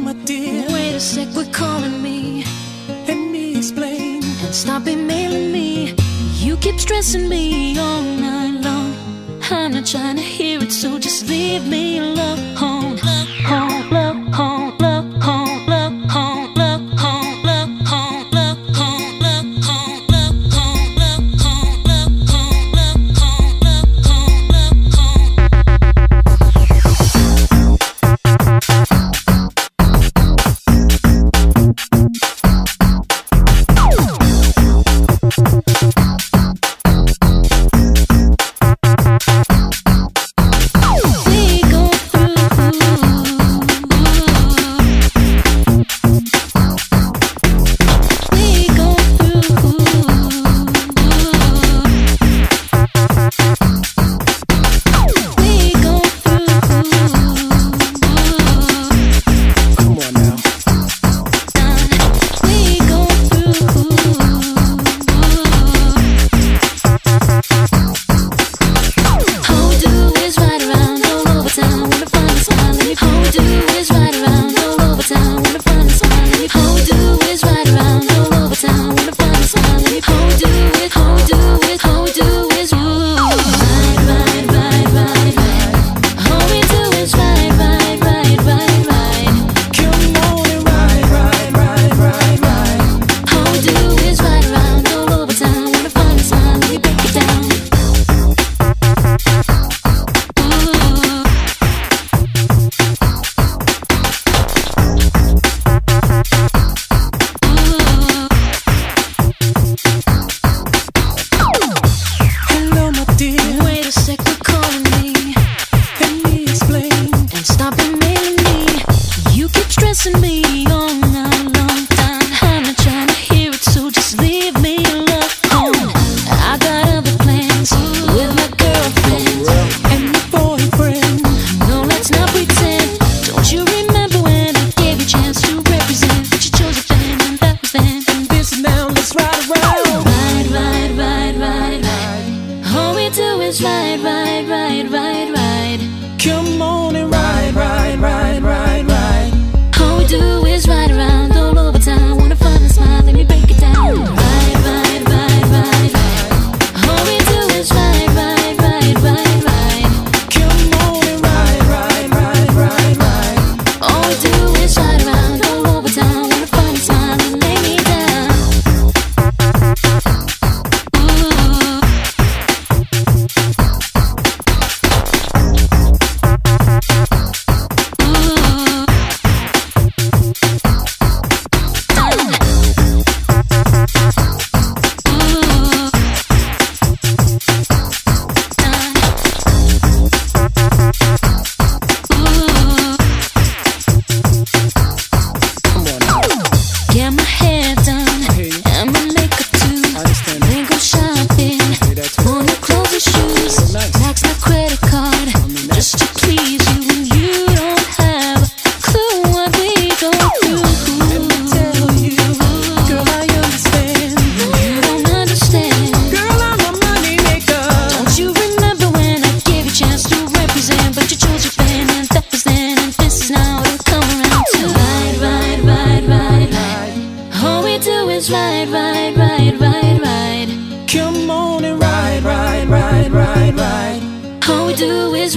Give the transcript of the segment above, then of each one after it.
on, my dear. Wait a sec, we're calling me. Let me explain. And stop emailing me. You keep stressing me all night long. I'm not trying to hear it, so just leave me alone.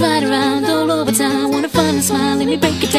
always right around all over town. Wanna find a smile, let me break it